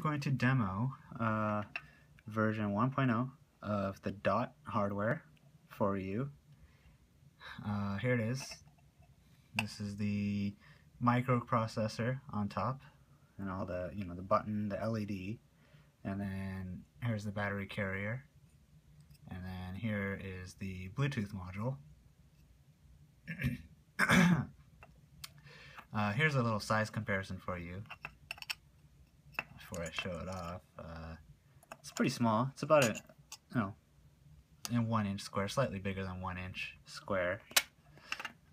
going to demo uh, version 1.0 of the DOT hardware for you. Uh, here it is. This is the microprocessor on top and all the, you know, the button, the LED, and then here's the battery carrier, and then here is the Bluetooth module. uh, here's a little size comparison for you before I show it off. Uh, it's pretty small. It's about a, you know, in one inch square, slightly bigger than one inch square.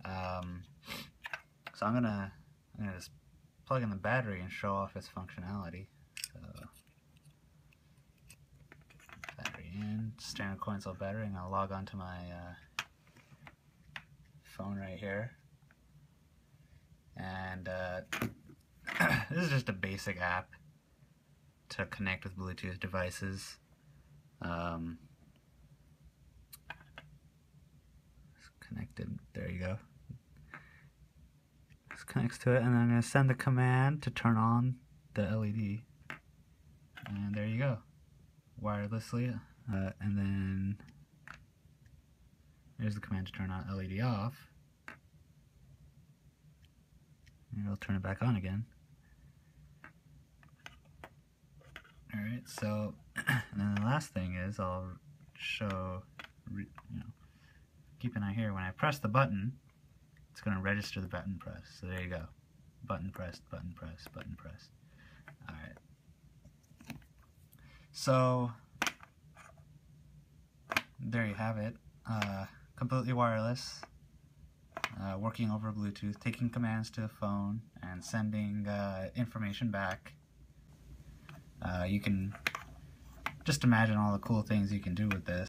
Um, so I'm gonna, I'm gonna just plug in the battery and show off its functionality. So, battery in, standard coin cell battery. I'm gonna log on to my uh, phone right here. And uh, this is just a basic app to connect with Bluetooth devices. Um, connected. There you go. This connects to it, and I'm going to send the command to turn on the LED. And there you go. Wirelessly. Uh, and then there's the command to turn on LED off. And it'll turn it back on again. So and then the last thing is I'll show, you know, keep an eye here. When I press the button, it's going to register the button press. So there you go. Button pressed, button pressed, button pressed. Alright. So, there you have it. Uh, completely wireless. Uh, working over Bluetooth, taking commands to the phone, and sending uh, information back uh, you can just imagine all the cool things you can do with this.